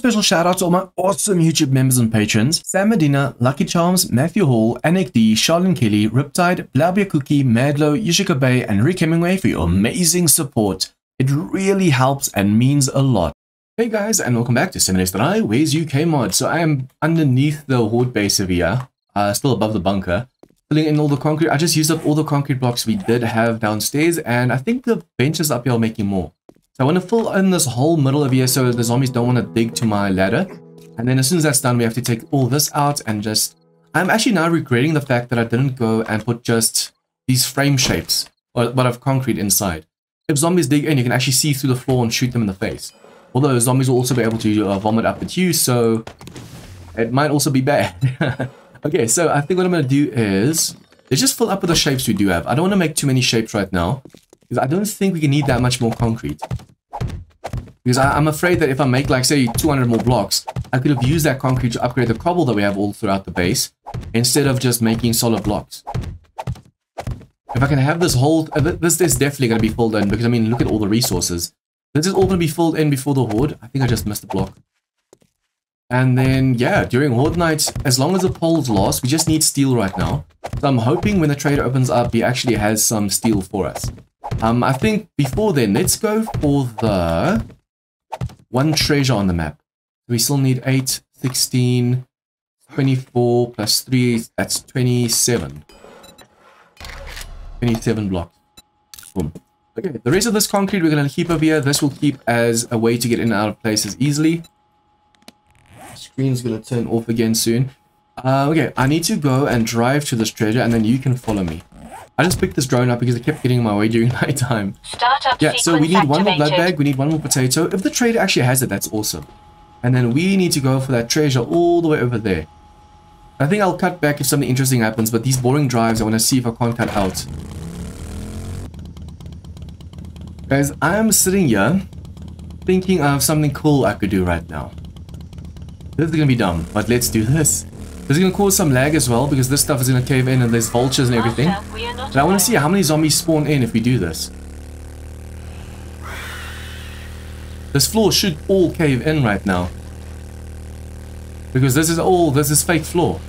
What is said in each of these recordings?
special shout out to all my awesome YouTube members and patrons Sam Medina, Lucky Charms, Matthew Hall, Anik D, Charlene Kelly, Riptide, Blabia Cookie, Madlow, Yushika Bay, and Rick Hemingway for your amazing support. It really helps and means a lot. Hey guys, and welcome back to 7 Days I, War3zuk Mod? So I am underneath the Horde base here, uh, still above the bunker, filling in all the concrete. I just used up all the concrete blocks we did have downstairs, and I think the benches up here are making more. So I want to fill in this whole middle of here so the zombies don't want to dig to my ladder. And then as soon as that's done, we have to take all this out and just... I'm actually now regretting the fact that I didn't go and put just these frame shapes, but of concrete inside. If zombies dig in, you can actually see through the floor and shoot them in the face. Although zombies will also be able to uh, vomit up at you, so it might also be bad. okay, so I think what I'm going to do is... Let's just fill up with the shapes we do have. I don't want to make too many shapes right now. Because I don't think we can need that much more concrete. Because I, am afraid that if I make like say 200 more blocks, I could have used that concrete to upgrade the cobble that we have all throughout the base, instead of just making solid blocks. If I can have this whole, uh, this is definitely going to be filled in, because I mean, look at all the resources. This is all going to be filled in before the horde. I think I just missed a block. And then, yeah, during Horde Night, as long as the poles last, we just need steel right now. So I'm hoping when the trader opens up, he actually has some steel for us. Um, I think before then, let's go for the one treasure on the map. We still need 8, 16, 24 plus 3, that's 27. 27 blocks. Boom. Okay, the rest of this concrete we're going to keep over here. This will keep as a way to get in and out of places easily. Screen's going to turn off again soon. Uh, okay, I need to go and drive to this treasure and then you can follow me. I just picked this drone up because it kept getting in my way during night time. Startup yeah, so we need one more blood bag, we need one more potato. If the trader actually has it, that's awesome. And then we need to go for that treasure all the way over there. I think I'll cut back if something interesting happens, but these boring drives, I want to see if I can't cut out. Guys, I am sitting here thinking of something cool I could do right now. This is gonna be dumb, but let's do this. This is to cause some lag as well because this stuff is to cave in and there's vultures and everything. But I want to see how many zombies spawn in if we do this. This floor should all cave in right now. Because this is all, this is fake floor.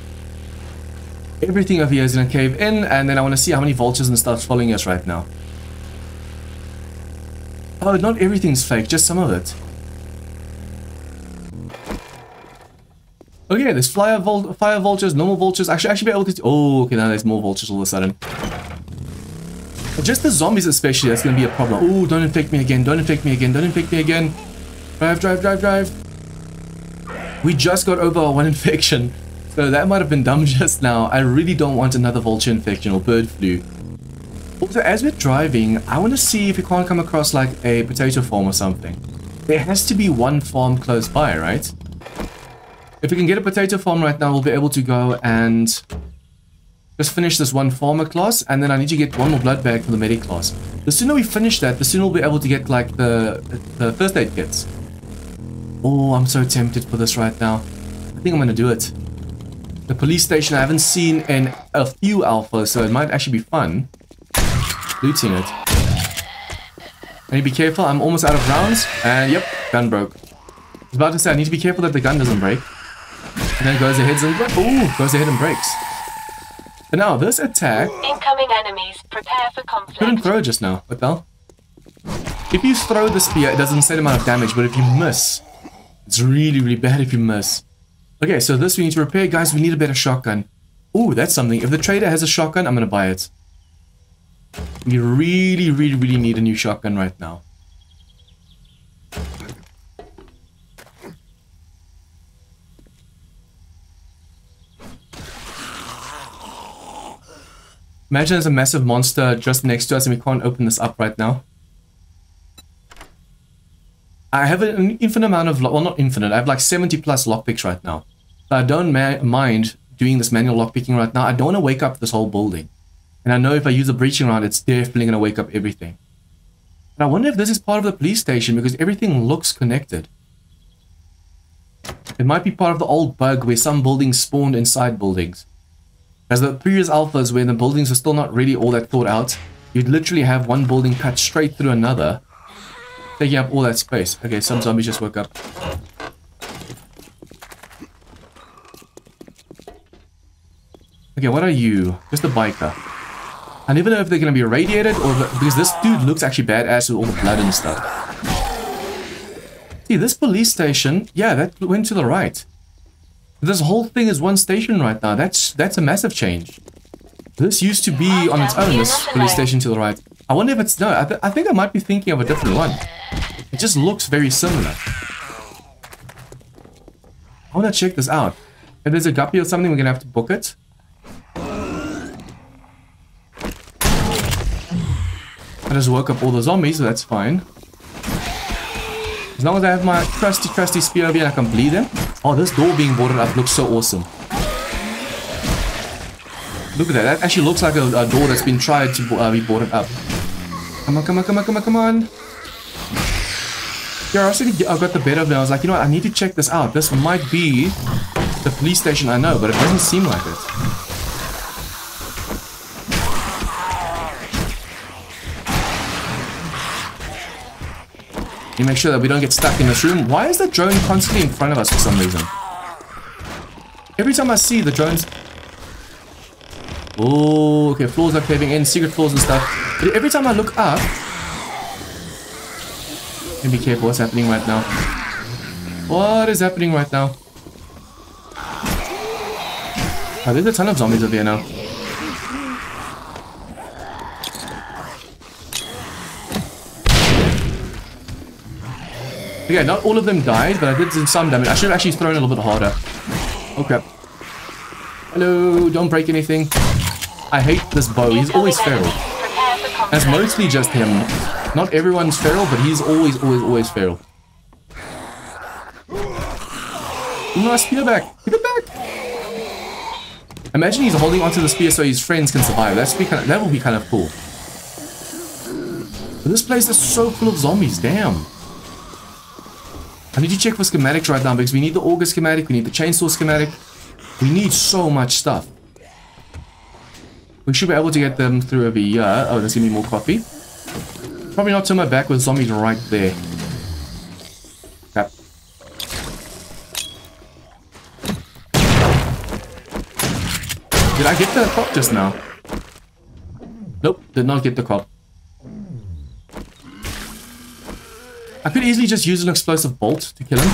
Everything over here is to cave in and then I want to see how many vultures and stuff following us right now. Oh, not everything's fake, just some of it. Oh, okay, there's fire, vul fire vultures, normal vultures. Actually, actually be able to... Oh, okay, now there's more vultures all of a sudden. Just the zombies especially, that's going to be a problem. Oh, don't infect me again, don't infect me again, don't infect me again. Drive, drive, drive, drive. We just got over one infection. So that might have been dumb just now. I really don't want another vulture infection or bird flu. Also, as we're driving, I want to see if we can't come across like a potato farm or something. There has to be one farm close by, right? If we can get a potato farm right now, we'll be able to go and just finish this one farmer class, and then I need to get one more blood bag for the medic class. The sooner we finish that, the sooner we'll be able to get like the, the first aid kits. Oh, I'm so tempted for this right now. I think I'm gonna do it. The police station I haven't seen in a few alphas, so it might actually be fun. Looting it. I need to be careful, I'm almost out of rounds, and yep, gun broke. I was about to say, I need to be careful that the gun doesn't break. And then goes ahead and ooh, goes ahead and breaks. But now this attack. Incoming enemies, prepare for conflict. Couldn't throw just now. What the hell? If you throw the spear, it does the same amount of damage, but if you miss, it's really, really bad if you miss. Okay, so this we need to repair. Guys, we need a better shotgun. Ooh, that's something. If the trader has a shotgun, I'm gonna buy it. We really, really, really need a new shotgun right now. Imagine there's a massive monster just next to us and we can't open this up right now. I have an infinite amount of, well not infinite, I have like 70 plus lockpicks right now. But I don't mind doing this manual lockpicking right now. I don't want to wake up this whole building. And I know if I use a breaching round, it's definitely going to wake up everything. But I wonder if this is part of the police station because everything looks connected. It might be part of the old bug where some buildings spawned inside buildings. As the previous alphas where the buildings were still not really all that thought out, you'd literally have one building cut straight through another, taking up all that space. Okay, some zombies just woke up. Okay, what are you? Just a biker. I never know if they're gonna be irradiated or because this dude looks actually badass with all the blood and stuff. See, this police station, yeah, that went to the right. This whole thing is one station right now. That's that's a massive change. This used to be oh, on its own, this police station to the right. I wonder if it's... No, I, th I think I might be thinking of a different one. It just looks very similar. I want to check this out. If there's a guppy or something, we're going to have to book it. I just woke up all the zombies, so that's fine. As long as I have my trusty, trusty spear over here I can bleed them. Oh, this door being boarded up looks so awesome. Look at that. That actually looks like a, a door that's been tried to uh, be boarded up. Come on, come on, come on, come on, come on. Yeah, I was thinking, I got the better of me. I was like, you know what, I need to check this out. This might be the police station I know, but it doesn't seem like it. You make sure that we don't get stuck in this room. Why is the drone constantly in front of us for some reason? Every time I see the drones... Oh, okay, floors are caving in, secret floors and stuff. But every time I look up... And be careful what's happening right now. What is happening right now? Oh, there's a ton of zombies over here now. Okay, not all of them died, but I did some damage. I should have actually thrown a little bit harder. Okay. Hello, don't break anything. I hate this bow. He's always feral. That's mostly just him. Not everyone's feral, but he's always, always, always feral. No, spear back. Get it back. Imagine he's holding onto the spear so his friends can survive. That's be kind of, that would be kind of cool. But this place is so full of zombies. Damn. I need to check for schematics right now because we need the auger schematic, we need the chainsaw schematic. We need so much stuff. We should be able to get them through over here. Oh, there's gonna be more coffee. Probably not to my back with zombies right there. Did I get the cop just now? Nope, did not get the cop. I could easily just use an explosive bolt to kill him.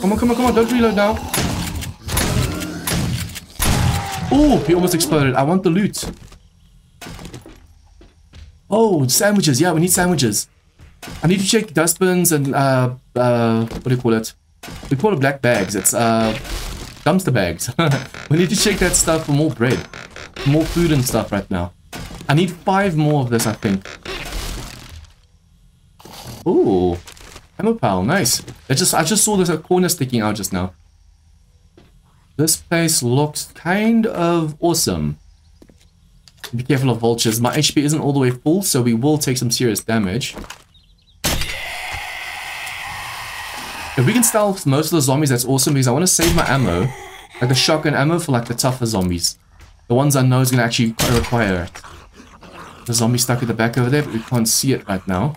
Come on, come on, come on, don't reload now. Oh, he almost exploded. I want the loot. Oh, sandwiches. Yeah, we need sandwiches. I need to check dustbins and, uh, uh, what do you call it? We call it black bags. It's, uh, dumpster bags. we need to check that stuff for more bread. More food and stuff right now. I need five more of this, I think. Ooh, ammo pile, nice. I just I just saw this corner sticking out just now. This place looks kind of awesome. Be careful of vultures. My HP isn't all the way full, so we will take some serious damage. If we can stealth most of the zombies, that's awesome because I want to save my ammo. Like the shotgun ammo for like the tougher zombies. The ones I know is going to actually require it. The zombie stuck at the back over there, but we can't see it right now.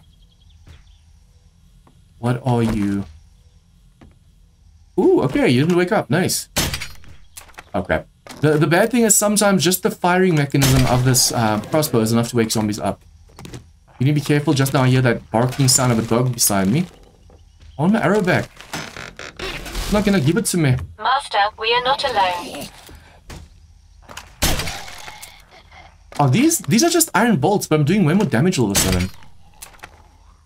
What are you? Ooh, okay, you didn't wake up. Nice. Okay. The, the bad thing is sometimes just the firing mechanism of this uh, crossbow is enough to wake zombies up. You need to be careful. Just now I hear that barking sound of a dog beside me. I want my arrow back. Not gonna give it to me. Master, we are not alone. Oh, these these are just iron bolts, but I'm doing way more damage all of a sudden.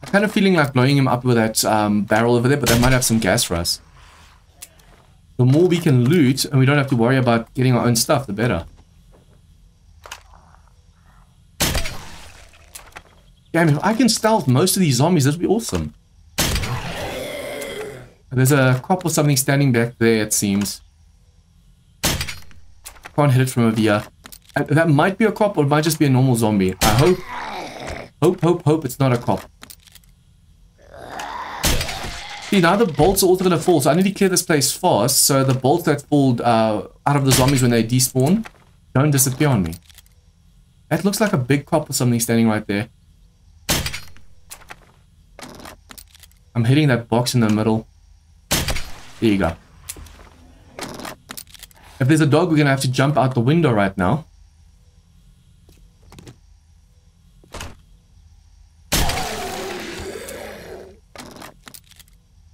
I'm kind of feeling like blowing him up with that um, barrel over there, but that might have some gas for us. The more we can loot, and we don't have to worry about getting our own stuff, the better. Damn, if I can stealth most of these zombies, that'd be awesome. There's a cop or something standing back there, it seems. Can't hit it from over here. Uh, that might be a cop, or it might just be a normal zombie. I hope, hope, hope, hope it's not a cop. See, now the bolts are also going to fall, so I need to clear this place fast, so the bolts that fall uh, out of the zombies when they despawn don't disappear on me. That looks like a big cop or something standing right there. I'm hitting that box in the middle. There you go. If there's a dog, we're gonna have to jump out the window right now.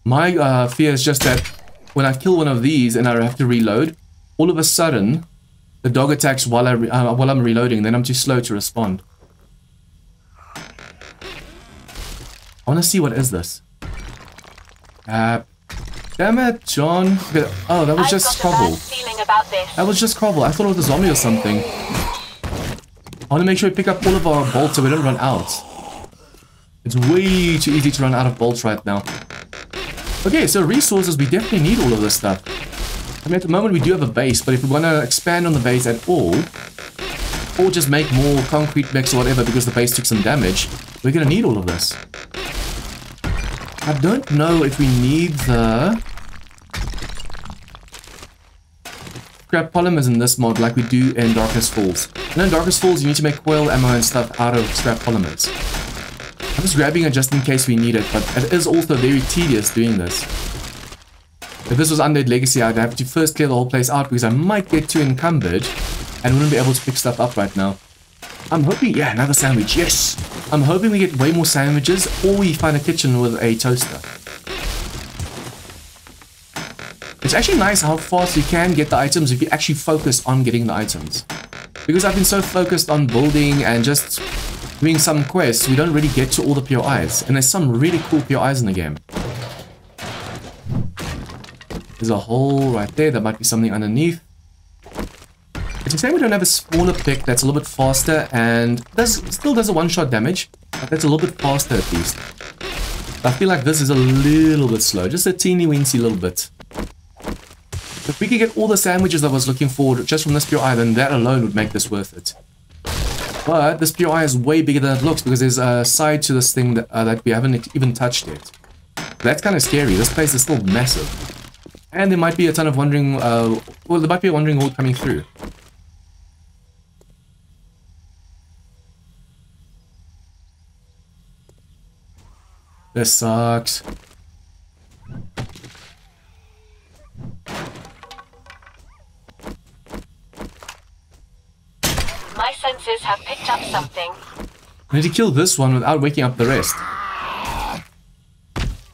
My uh, fear is just that when I kill one of these and I have to reload, all of a sudden, the dog attacks while, I uh, while I'm reloading, then I'm too slow to respond. I want to see what is this. Uh, damn it, John. Oh, that was I've just got a Crobble. feeling about this. That was just Crobble. I thought it was a zombie or something. I want to make sure we pick up all of our bolts so we don't run out. It's way too easy to run out of bolts right now. Okay, so resources, we definitely need all of this stuff. I mean, at the moment we do have a base, but if we want to expand on the base at all, or just make more concrete mix or whatever because the base took some damage, we're going to need all of this. I don't know if we need the scrap polymers in this mod like we do in Darkness Falls. And in Darkness Falls, you need to make coil ammo and stuff out of scrap polymers. I'm just grabbing it just in case we need it, but it is also very tedious doing this. If this was Undead Legacy, I'd have to first clear the whole place out because I might get too encumbered and wouldn't be able to pick stuff up right now. I'm hoping, yeah, another sandwich, yes! I'm hoping we get way more sandwiches or we find a kitchen with a toaster. It's actually nice how fast you can get the items if you actually focus on getting the items. Because I've been so focused on building and just doing some quests, we don't really get to all the POIs. And there's some really cool POIs in the game. There's a hole right there. There might be something underneath. It's a shame we don't have a smaller pick that's a little bit faster and does still does a one-shot damage, but that's a little bit faster at least. I feel like this is a little bit slow, just a teeny weensy little bit. If we could get all the sandwiches I was looking for just from this POI, then that alone would make this worth it. But this POI is way bigger than it looks because there's a side to this thing that, uh, that we haven't even touched yet. That's kind of scary. This place is still massive. And there might be a ton of wandering, uh, well, there might be a wandering horde coming through. This sucks. My senses have picked up something. I need to kill this one without waking up the rest.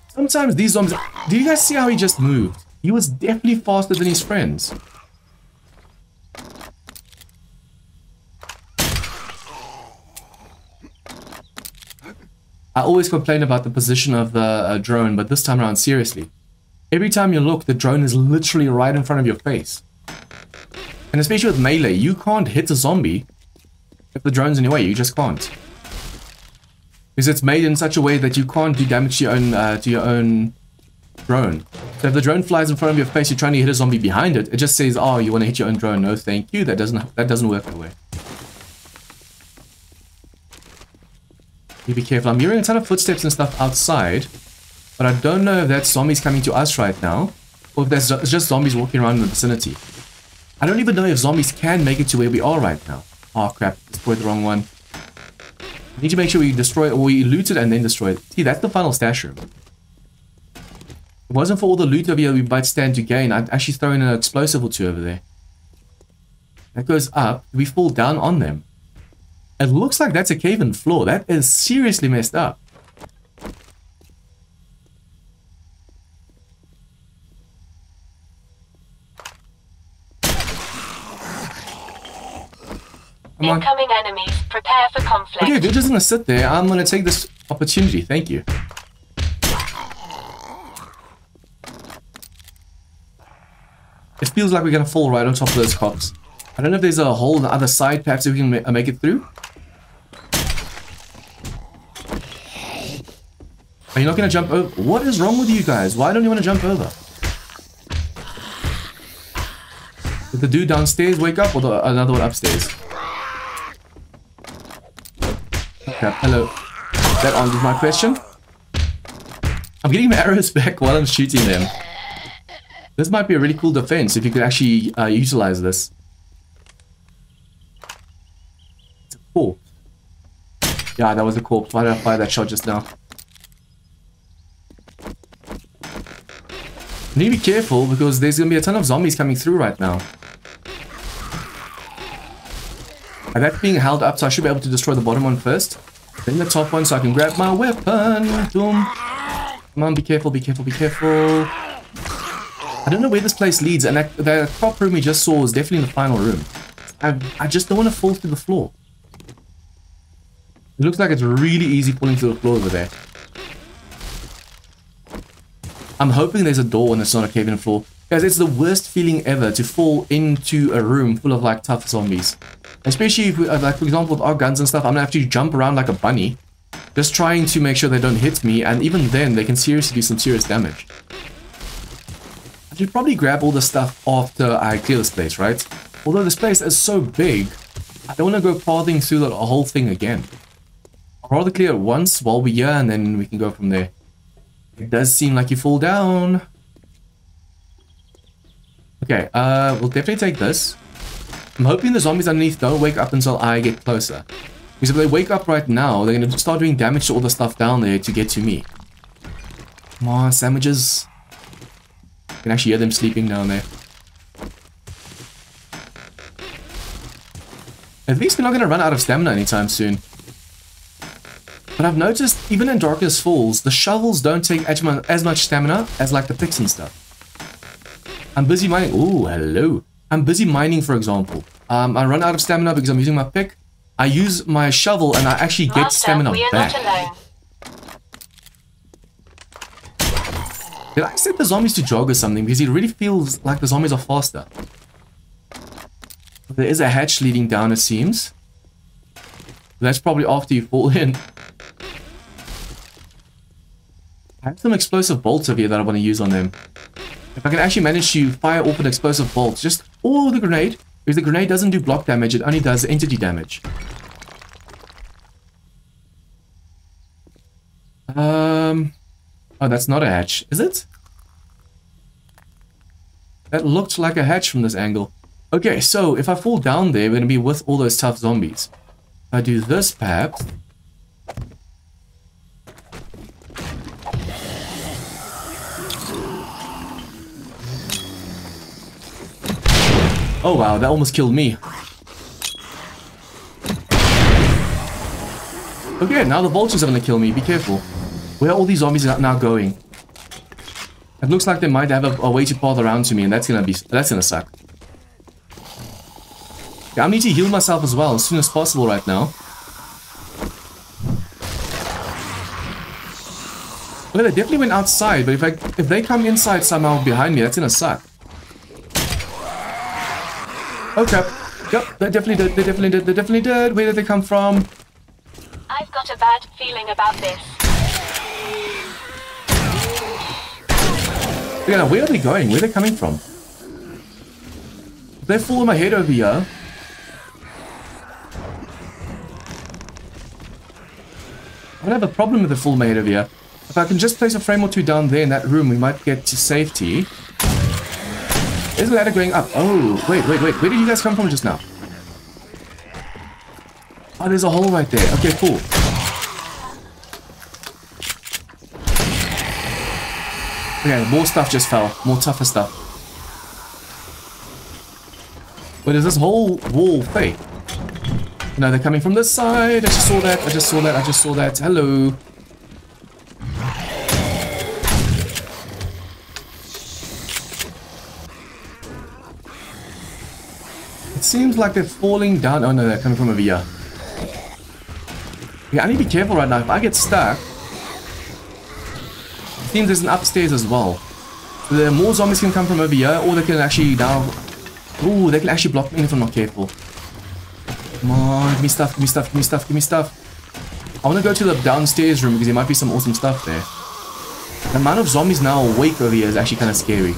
Sometimes these zombies... Do you guys see how he just moved? He was definitely faster than his friends. I always complain about the position of the uh, drone, but this time around, seriously. Every time you look, the drone is literally right in front of your face. And especially with melee, you can't hit a zombie if the drone's in your way, you just can't. Because it's made in such a way that you can't do damage to your own uh, to your own drone. So if the drone flies in front of your face, you're trying to hit a zombie behind it, it just says, "Oh, you want to hit your own drone? No, thank you." That doesn't that doesn't work that way. You be careful. I'm hearing a ton of footsteps and stuff outside, but I don't know if that's zombies coming to us right now, or if that's just zombies walking around in the vicinity. I don't even know if zombies can make it to where we are right now. Oh crap, destroyed the wrong one. Need to make sure we destroy or we loot it and then destroy it. See, that's the final stash room. If it wasn't for all the loot over here we might stand to gain, I'd actually throw in an explosive or two over there. That goes up. We fall down on them. It looks like that's a cave-in floor. That is seriously messed up. Come on. Incoming enemies. Prepare for conflict. Okay, you're just gonna sit there, I'm gonna take this opportunity. Thank you. It feels like we're gonna fall right on top of those cops. I don't know if there's a hole on the other side, perhaps we can uh, make it through. Are you not gonna jump over? What is wrong with you guys? Why don't you wanna jump over? Did the dude downstairs wake up or the, another one upstairs? Crap, hello. That answers my question. I'm getting arrows back while I'm shooting them. This might be a really cool defense if you could actually uh, utilize this. It's a corpse. Yeah, that was a corpse. Why did I fire that shot just now? You need to be careful because there's going to be a ton of zombies coming through right now. And that's being held up, so I should be able to destroy the bottom one first. Then the top one, so I can grab my weapon. Boom. Come on, be careful, be careful, be careful. I don't know where this place leads, and that, the top room we just saw was definitely the final room. I, I just don't want to fall through the floor. It looks like it's really easy falling through the floor over there. I'm hoping there's a door and it's not a cave-in floor. Guys, it's the worst feeling ever to fall into a room full of like tough zombies. Especially if, we, uh, like for example with our guns and stuff, I'm gonna have to jump around like a bunny. Just trying to make sure they don't hit me, and even then they can seriously do some serious damage. I should probably grab all the stuff after I clear this place, right? Although this place is so big, I don't want to go pathing through the whole thing again. I'll rather clear it once while we're here, and then we can go from there. It does seem like you fall down. Okay, uh, we'll definitely take this. I'm hoping the zombies underneath don't wake up until I get closer. Because if they wake up right now, they're going to start doing damage to all the stuff down there to get to me. Come on, sandwiches. You can actually hear them sleeping down there. At least we're not going to run out of stamina anytime soon. But I've noticed, even in Darkness Falls, the shovels don't take as much stamina as like the picks and stuff. I'm busy mining. Oh, hello. I'm busy mining, for example. Um, I run out of stamina because I'm using my pick. I use my shovel and I actually get Master, stamina back. Did I set the zombies to jog or something? Because it really feels like the zombies are faster. There is a hatch leading down, it seems. That's probably after you fall in. I have some explosive bolts over here that I want to use on them. If I can actually manage to fire off an explosive bolt, just... all the grenade! Because the grenade doesn't do block damage, it only does entity damage. Um... Oh, that's not a hatch, is it? That looked like a hatch from this angle. Okay, so if I fall down there, we're going to be with all those tough zombies. If I do this, perhaps... Oh wow, that almost killed me. Okay, now the vultures are gonna kill me, be careful. Where are all these zombies now going? It looks like they might have a, a way to path around to me, and that's gonna be that's gonna suck. Okay, I need to heal myself as well as soon as possible right now. Well, they definitely went outside, but if I if they come inside somehow behind me, that's gonna suck. Oh crap. Yep, they definitely did, they definitely did, they definitely did. Where did they come from? I've got a bad feeling about this. Yeah, where are they going? Where are they coming from? If they fall on my head over here. I don't have a problem with the full made over here. If I can just place a frame or two down there in that room, we might get to safety. A ladder going up. Oh, wait, wait, wait. Where did you guys come from just now? Oh, there's a hole right there. Okay, cool. Okay, more stuff just fell. More tougher stuff. Wait, is this whole wall fake? No, they're coming from this side. I just saw that. I just saw that. I just saw that. Hello. Seems like they're falling down. Oh no, they're coming from over here. Yeah, I need to be careful right now. If I get stuck, it seems there's an upstairs as well. The more zombies can come from over here, or they can actually now... Ooh, they can actually block me if I'm not careful. Come on, give me stuff, give me stuff, give me stuff, give me stuff. I want to go to the downstairs room because there might be some awesome stuff there. The amount of zombies now awake over here is actually kind of scary.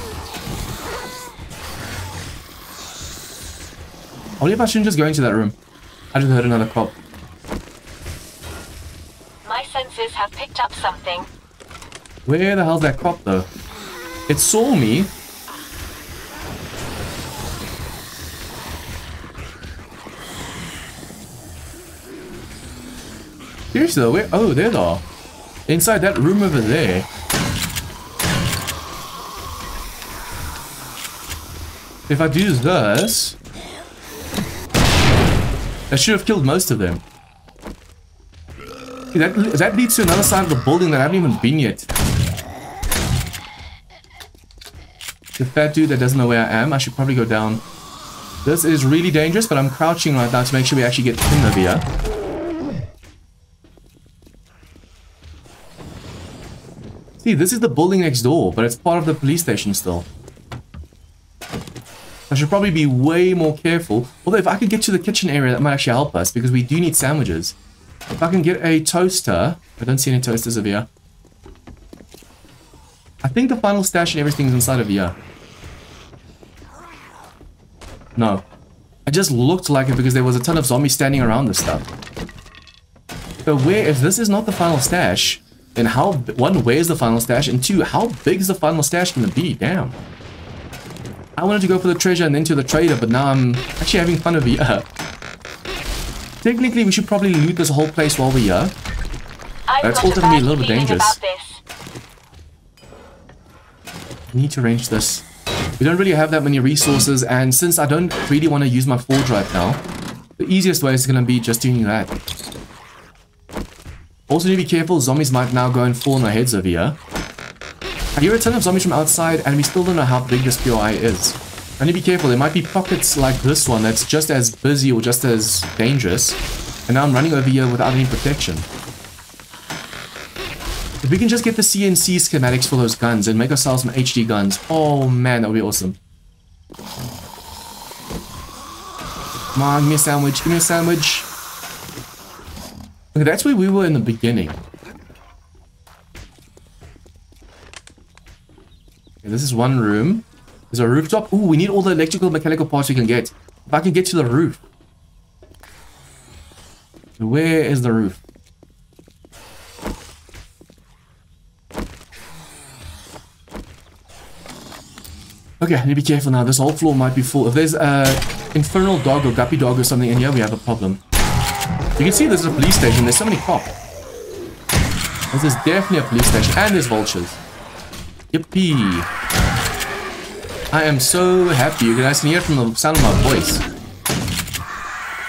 I if I shouldn't just go into that room. I just heard another cop. My senses have picked up something. Where the hell's that cop though? It saw me. Seriously though, where? Oh, there they are. Inside that room over there. If I do this... That should have killed most of them. That, that leads to another side of the building that I haven't even been yet. The fat dude that doesn't know where I am, I should probably go down. This is really dangerous, but I'm crouching right now to make sure we actually get in over here. See, this is the building next door, but it's part of the police station still. I should probably be way more careful. Although if I could get to the kitchen area, that might actually help us, because we do need sandwiches. If I can get a toaster... I don't see any toasters over here. I think the final stash and everything's inside of here. No. I just looked like it because there was a ton of zombies standing around this stuff. So where, if this is not the final stash, then how, one, where is the final stash? And two, how big is the final stash going to be? Damn. I wanted to go for the treasure and then to the trader, but now I'm actually having fun over here. Technically, we should probably loot this whole place while we're here. I've That's all gonna be a little bit dangerous. need to arrange this. We don't really have that many resources, and since I don't really want to use my forge right now, the easiest way is going to be just doing that. Also need to be careful, zombies might now go and fall on our heads over here. I hear a ton of zombies from outside, and we still don't know how big this POI is. I need to be careful, there might be pockets like this one that's just as busy or just as dangerous, and now I'm running over here without any protection. If we can just get the CNC schematics for those guns and make ourselves some HD guns, oh man, that would be awesome. Come on, give me a sandwich, give me a sandwich. Okay, that's where we were in the beginning. Okay, this is one room. There's a rooftop. Ooh, we need all the electrical mechanical parts we can get. If I can get to the roof. Where is the roof? Okay, I need to be careful now. This whole floor might be full. If there's a infernal dog or guppy dog or something in here, we have a problem. You can see this is a police station. There's so many cops. This is definitely a police station. And there's vultures. Yippee. I am so happy. You guys can hear it from the sound of my voice.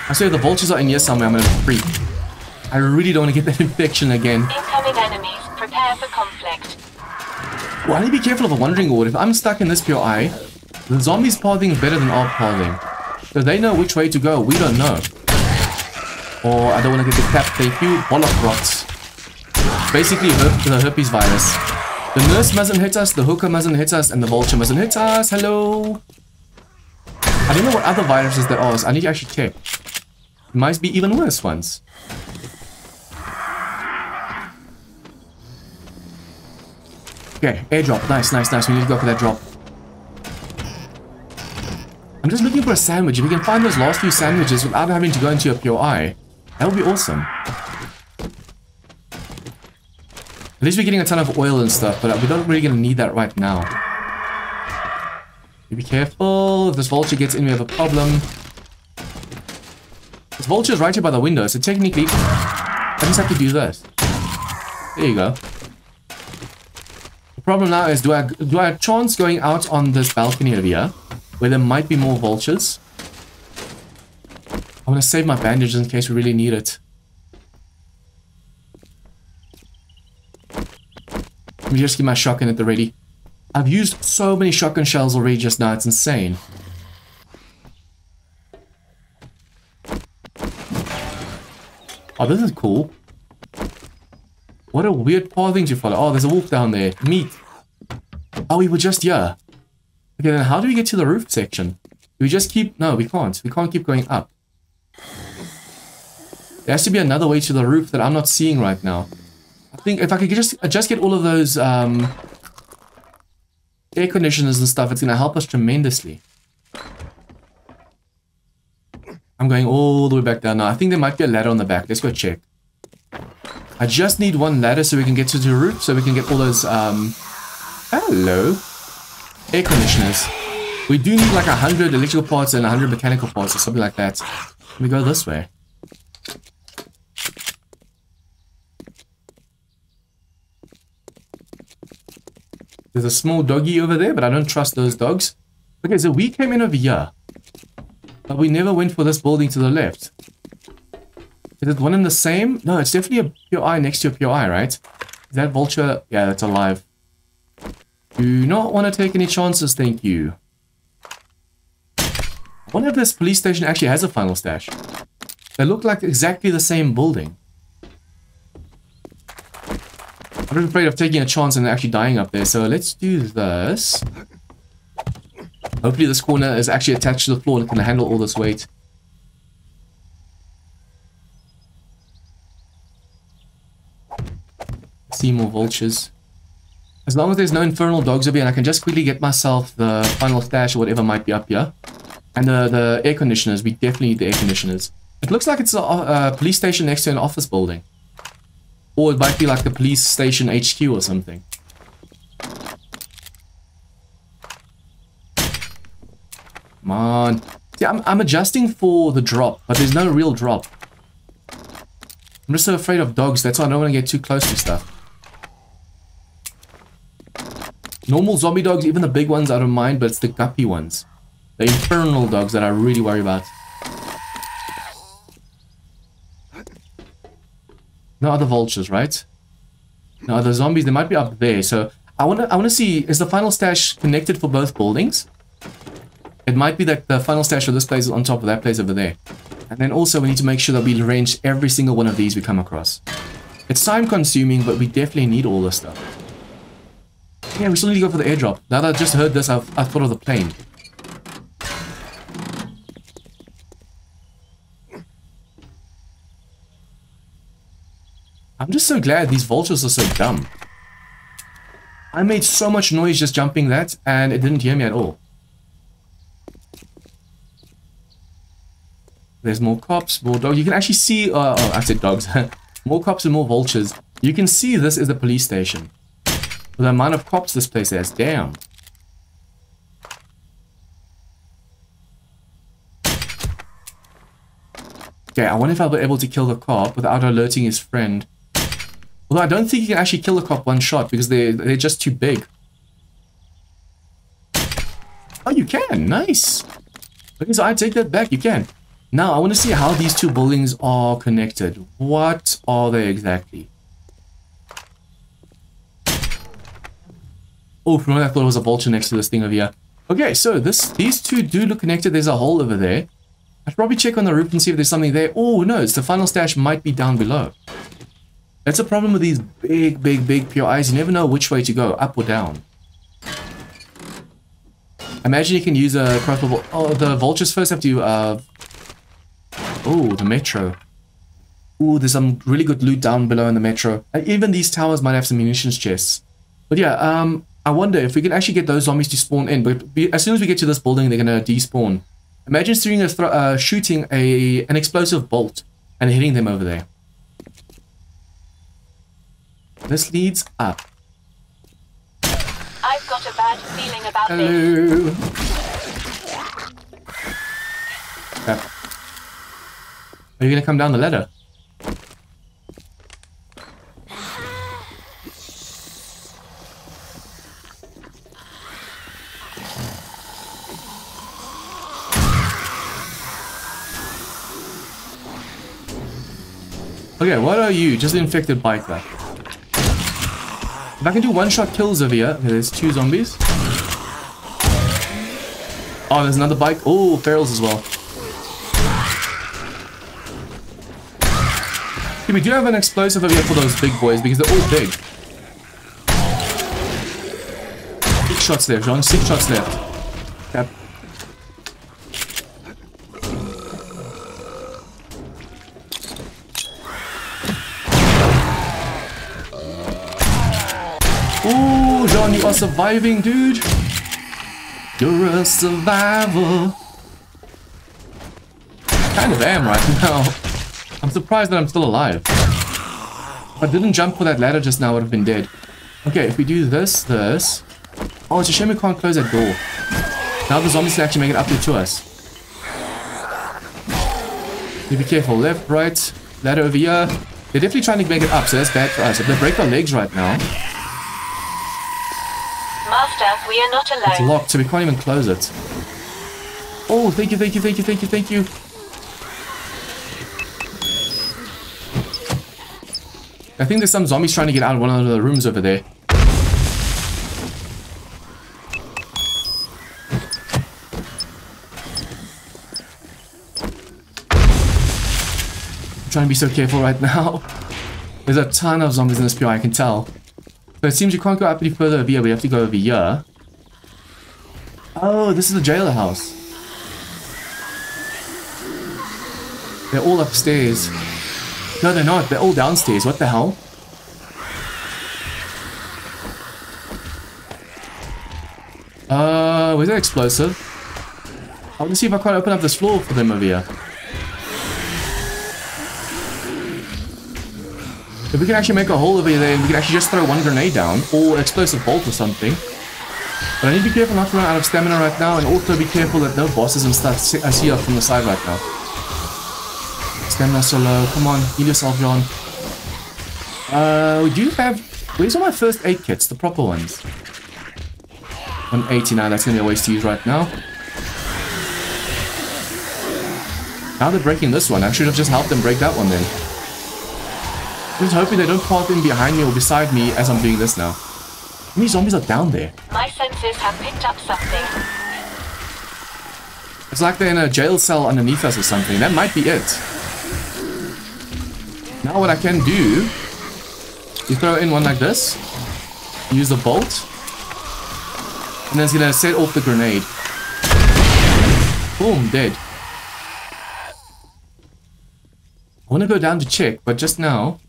I swear the vultures are in here somewhere. I'm gonna freak. I really don't want to get that infection again. Incoming enemies. Prepare for conflict. Well, I need to be careful of a wandering horde. If I'm stuck in this POI, the zombies pathing better than our pathing. So they know which way to go. We don't know. Or I don't want to get decapitated. You bollock rots. Basically, herp the herpes virus. The nurse mustn't hit us, the hooker mustn't hit us, and the vulture mustn't hit us. Hello. I don't know what other viruses there are. So I need to actually check. It might be even worse ones. Okay, airdrop. Nice, nice, nice. We need to go for that drop. I'm just looking for a sandwich. If we can find those last few sandwiches without having to go into a POI, that would be awesome. At least we're getting a ton of oil and stuff, but we're not really going to need that right now. Be careful. If this vulture gets in, we have a problem. This vulture is right here by the window, so technically, I just have to do this. There you go. The problem now is, do I do I chance going out on this balcony over here, where there might be more vultures? I'm going to save my bandages in case we really need it. Let me just get my shotgun at the ready. I've used so many shotgun shells already just now, it's insane. Oh, this is cool. What a weird pathing to follow. Oh, there's a wolf down there. Meat. Oh, we were just here. Okay, then how do we get to the roof section? Do we just keep... No, we can't. We can't keep going up. There has to be another way to the roof that I'm not seeing right now. I think if I could just just get all of those um, air conditioners and stuff, it's going to help us tremendously. I'm going all the way back down now. I think there might be a ladder on the back. Let's go check. I just need one ladder so we can get to the roof, so we can get all those, um... Hello. Air conditioners. We do need like a 100 electrical parts and a 100 mechanical parts or something like that. Let me go this way. There's a small doggy over there, but I don't trust those dogs. Okay, so we came in over here. But we never went for this building to the left. Is it one and the same? No, it's definitely a POI next to a POI, right? Is that vulture? Yeah, that's alive. Do not want to take any chances, thank you. I wonder if this police station actually has a final stash. They look like exactly the same building. I'm afraid of taking a chance and actually dying up there, so let's do this. Hopefully this corner is actually attached to the floor and can handle all this weight. See more vultures. As long as there's no infernal dogs over here and I can just quickly get myself the final stash or whatever might be up here. And the, the air conditioners, we definitely need the air conditioners. It looks like it's a, a police station next to an office building. Or it might be like the police station HQ or something. Come on. See, I'm, I'm adjusting for the drop, but there's no real drop. I'm just so afraid of dogs, that's why I don't want to get too close to stuff. Normal zombie dogs, even the big ones, I don't mind, but it's the guppy ones. The infernal dogs that I really worry about. No other vultures, right? No other zombies. They might be up there. So I wanna I wanna see is the final stash connected for both buildings? It might be that the final stash for this place is on top of that place over there. And then also we need to make sure that we arrange every single one of these we come across. It's time consuming, but we definitely need all this stuff. Yeah, we still need to go for the airdrop. Now that I just heard this, I've, i thought of the plane. I'm just so glad these vultures are so dumb. I made so much noise just jumping that, and it didn't hear me at all. There's more cops, more dogs. You can actually see, uh, oh, I said dogs. more cops and more vultures. You can see this is the police station. The amount of cops this place has, damn. Okay, I wonder if I'll be able to kill the cop without alerting his friend. Although I don't think you can actually kill a cop one shot because they're, they're just too big. Oh, you can. Nice. Okay, so I take that back. You can. Now, I want to see how these two buildings are connected. What are they exactly? Oh, from what I thought it was a vulture next to this thing over here. Okay, so this these two do look connected. There's a hole over there. I should probably check on the roof and see if there's something there. Oh, no, it's the final stash might be down below. That's a problem with these big, big, big POIs. You never know which way to go, up or down. Imagine you can use a crossbow. Oh, the vultures first have to. Uh... Oh, the metro. Oh, there's some really good loot down below in the metro. And even these towers might have some munitions chests. But yeah, um, I wonder if we can actually get those zombies to spawn in. But as soon as we get to this building, they're gonna despawn. Imagine shooting a, uh, shooting a an explosive bolt and hitting them over there. This leads up. I've got a bad feeling about Hello. this. Crap. Are you gonna come down the ladder? Okay, what are you? Just an infected biker. If I can do one-shot kills over here. Okay, there's two zombies. Oh, there's another bike. Oh, ferals as well. Okay, we do have an explosive over here for those big boys because they're all big. Six shots there, John. Six shots left. Yep. You are surviving, dude. You're a survivor. Kind of am right now. I'm surprised that I'm still alive. If I didn't jump for that ladder just now, I would have been dead. Okay, if we do this, this... Oh, it's a shame we can't close that door. Now the zombies can actually make it up to us. You be careful. Left, right, ladder over here. They're definitely trying to make it up, so that's bad for us. If they break our legs right now, we are not it's alone. locked, so we can't even close it. Oh, thank you, thank you, thank you, thank you, thank you. I think there's some zombies trying to get out of one of the rooms over there. I'm trying to be so careful right now. There's a ton of zombies in this POI, I can tell. But it seems you can't go up any further over here. We have to go over here. Oh, this is the jailer house. They're all upstairs. No, they're not. They're all downstairs. What the hell? Uh, where's that explosive? I want to see if I can open up this floor for them over here. If we can actually make a hole over there, we can actually just throw one grenade down, or explosive bolt or something. But I need to be careful not to run out of stamina right now, and also be careful that no bosses and stuff I see up from the side right now. Stamina so low. Come on, heal yourself, John. Uh, do you have... Where's all my first aid kits? The proper ones. 189, that's going to be a waste to use right now. Now they're breaking this one. I should have just helped them break that one then. Just hoping they don't part in behind me or beside me as I'm doing this now. How many zombies are down there? Senses have picked up something. It's like they're in a jail cell underneath us or something. That might be it. Now what I can do, you throw in one like this, use the bolt, and then it's gonna set off the grenade. Boom, dead. I wanna go down to check, but just now...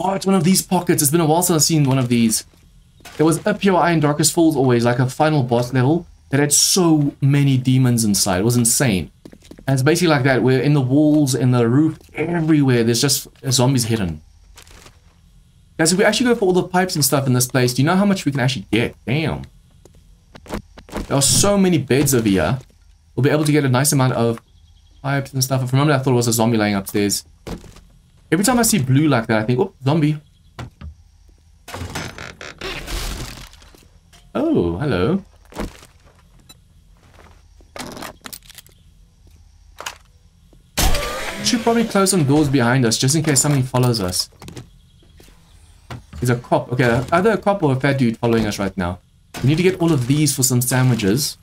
Oh, it's one of these pockets. It's been a while since I've seen one of these. There was a POI in Darkness Falls always, like a final boss level, that had so many demons inside. It was insane. And it's basically like that, where in the walls, in the roof, everywhere, there's just zombies hidden. Guys, if we actually go for all the pipes and stuff in this place, do you know how much we can actually get? Damn. There are so many beds over here. We'll be able to get a nice amount of pipes and stuff. If I remember, I thought it was a zombie laying upstairs. Every time I see blue like that, I think, oh, zombie. Oh, hello. Should probably close some doors behind us just in case something follows us. There's a cop. Okay, either a cop or a fat dude following us right now. We need to get all of these for some sandwiches.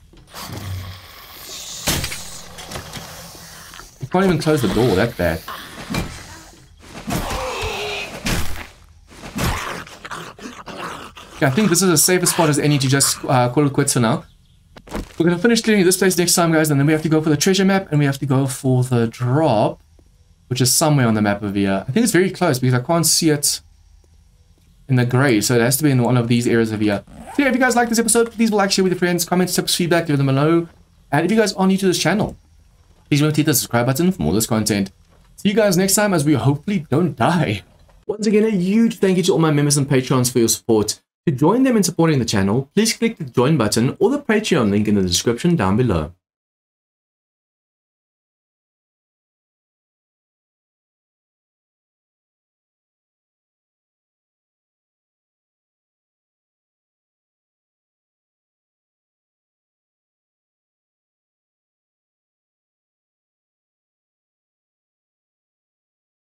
We can't even close the door, that bad. Yeah, I think this is as safe a spot as any to just uh, call it quits for now. We're going to finish clearing this place next time, guys, and then we have to go for the treasure map, and we have to go for the drop, which is somewhere on the map over here. I think it's very close because I can't see it in the gray, so it has to be in one of these areas over here. So yeah, if you guys like this episode, please like, share with your friends, comment, tips, feedback, leave them below. And if you guys are new to this channel, please remember to hit the subscribe button for more of this content. See you guys next time as we hopefully don't die. Once again, a huge thank you to all my members and patrons for your support. To join them in supporting the channel, please click the join button or the Patreon link in the description down below.